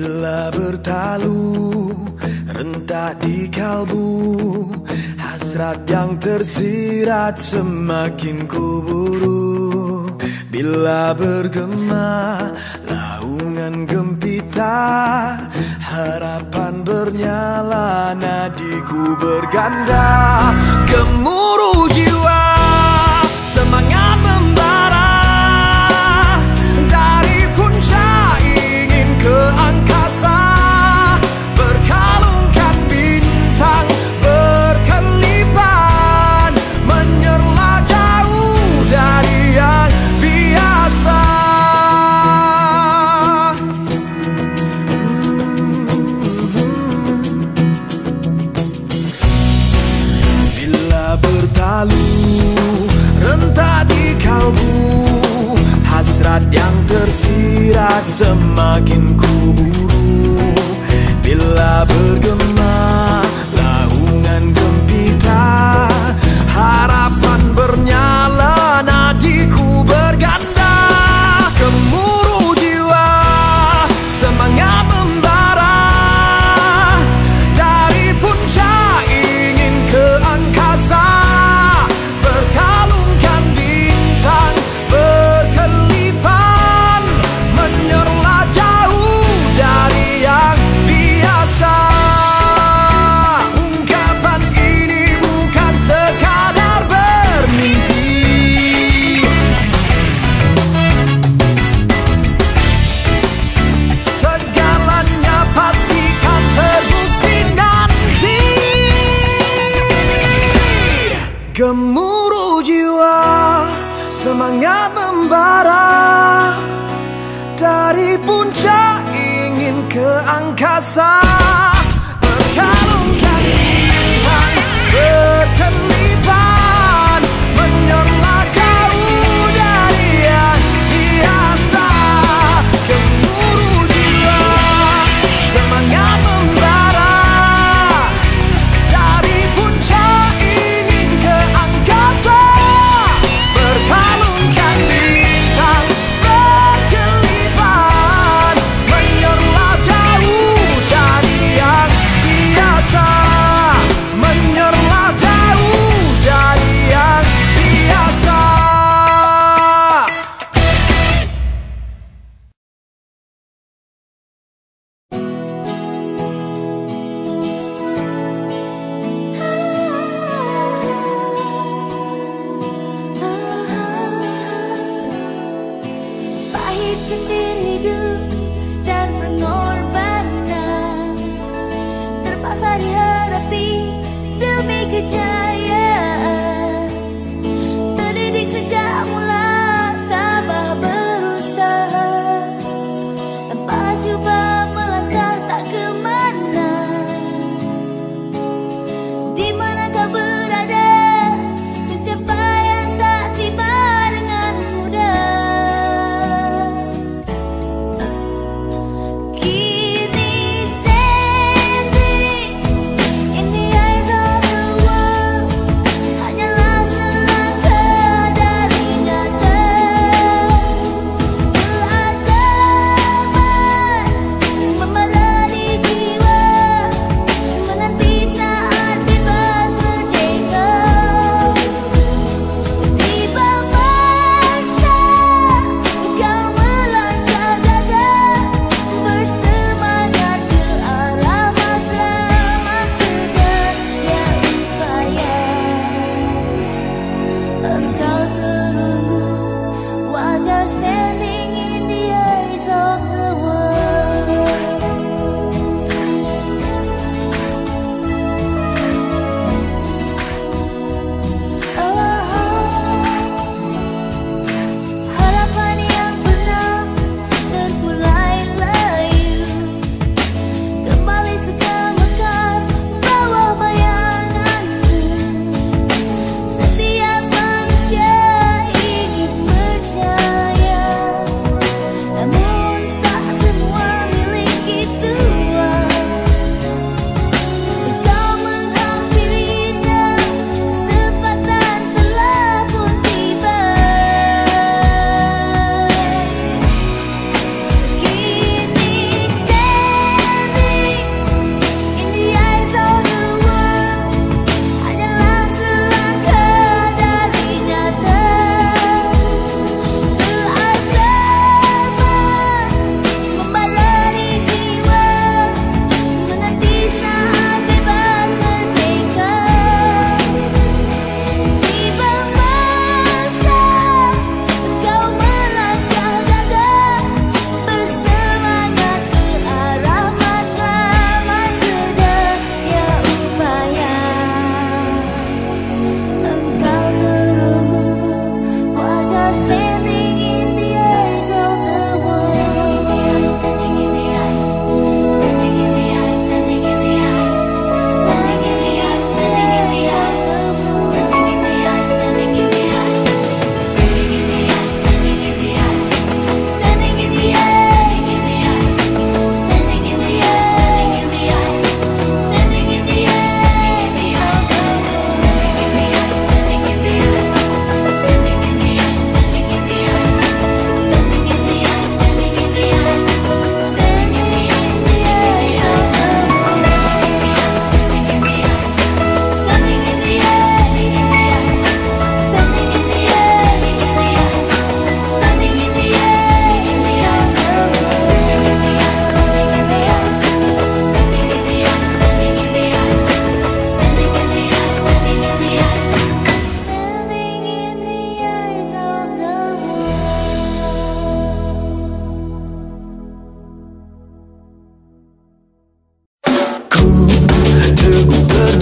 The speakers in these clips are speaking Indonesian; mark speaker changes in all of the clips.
Speaker 1: Bila bertalu rentak di kalbu Hasrat yang tersirat semakin kuburu. Bila bergema laungan gempita Harapan bernyala nadiku berganda. Gemuruh jiwa tersirat semakin kuburu. Bila bergema 卡萨。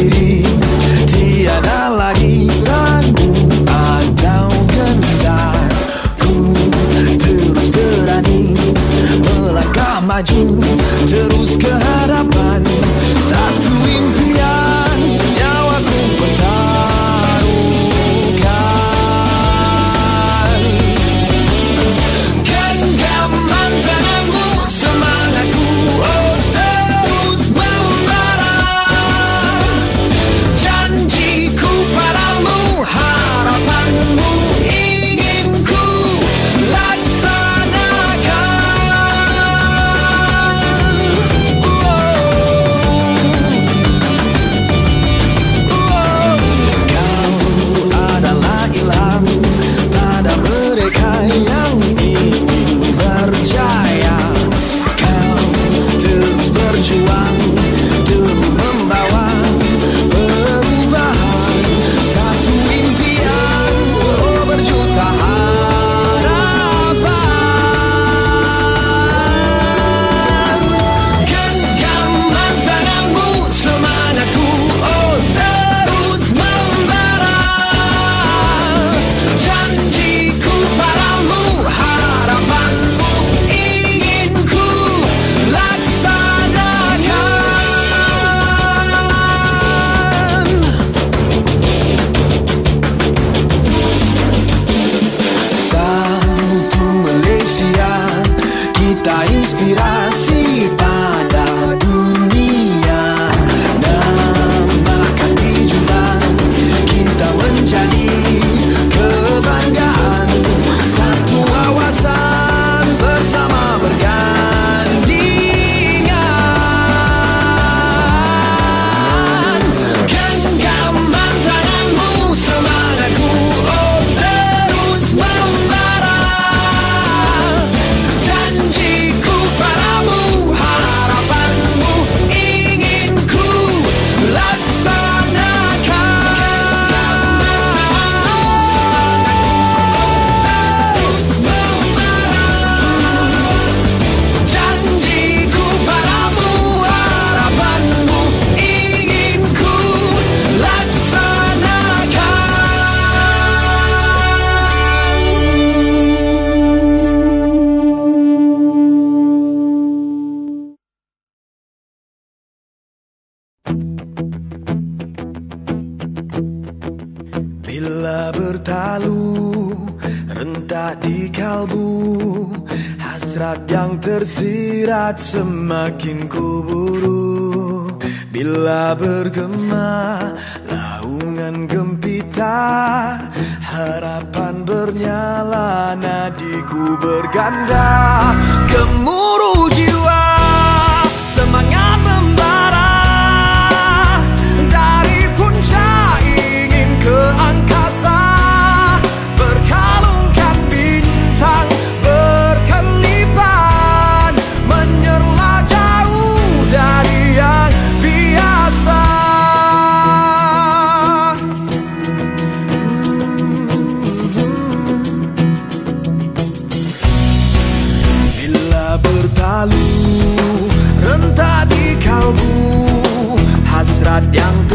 Speaker 1: sendiri Tiada lagi ragu atau gentar. Ku terus berani melangkah maju. Bila bertalu rentak di kalbu Hasrat yang tersirat semakin kuburu. Bila bergema laungan gempita Harapan bernyala nadiku berganda. Gemuk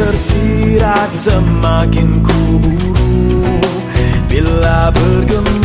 Speaker 1: tersirat semakin kuburu Bila bergema